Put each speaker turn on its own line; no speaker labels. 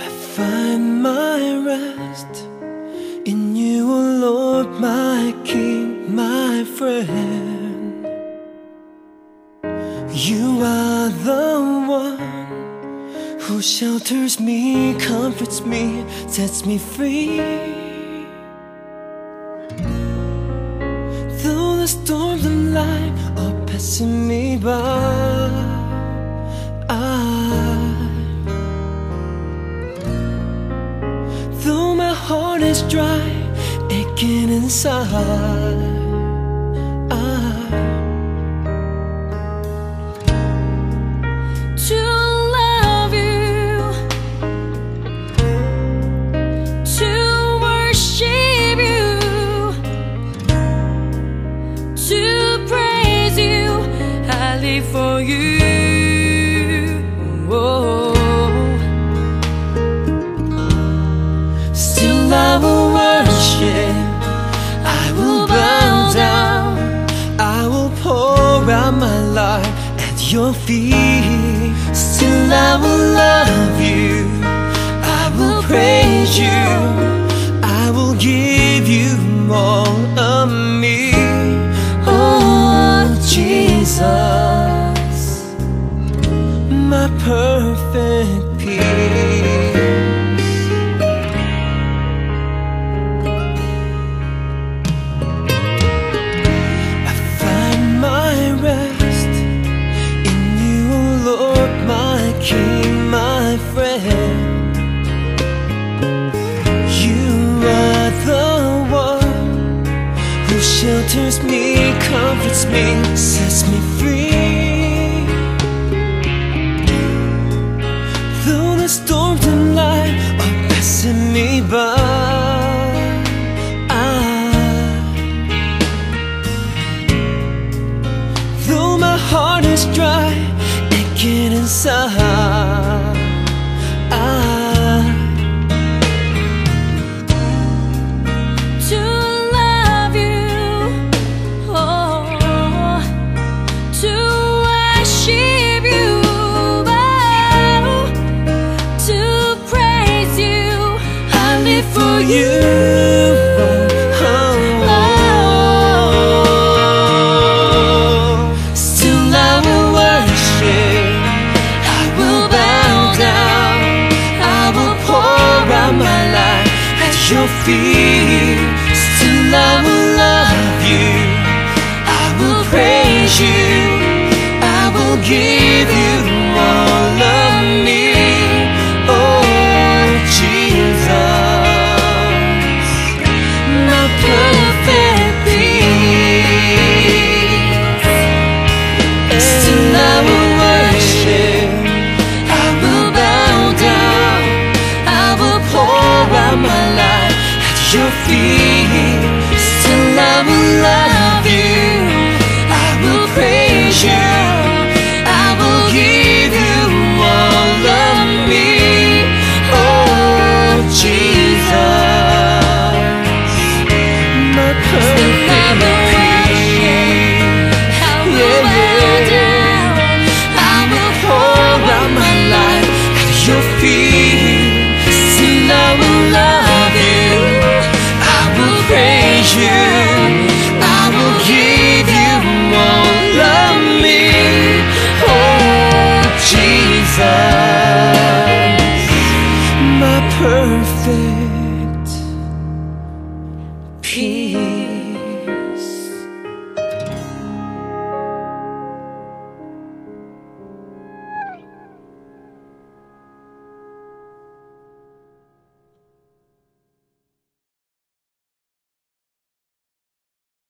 I find my rest in you, O oh Lord, my King, my friend. You are the one who shelters me, comforts me, sets me free. Though the storms of life are passing me by. Is dry, aching inside. To love you to worshave you to praise you highly for you. My life at your feet. Still, I will love you, I will praise you, I will give you all of me. Oh, Jesus my perfect peace. Comforts me, sets me free. Though the storms of life are passing me by I, Though my heart is dry, aching inside Oh, your feet. Still, I will love you. I will praise you. I will give she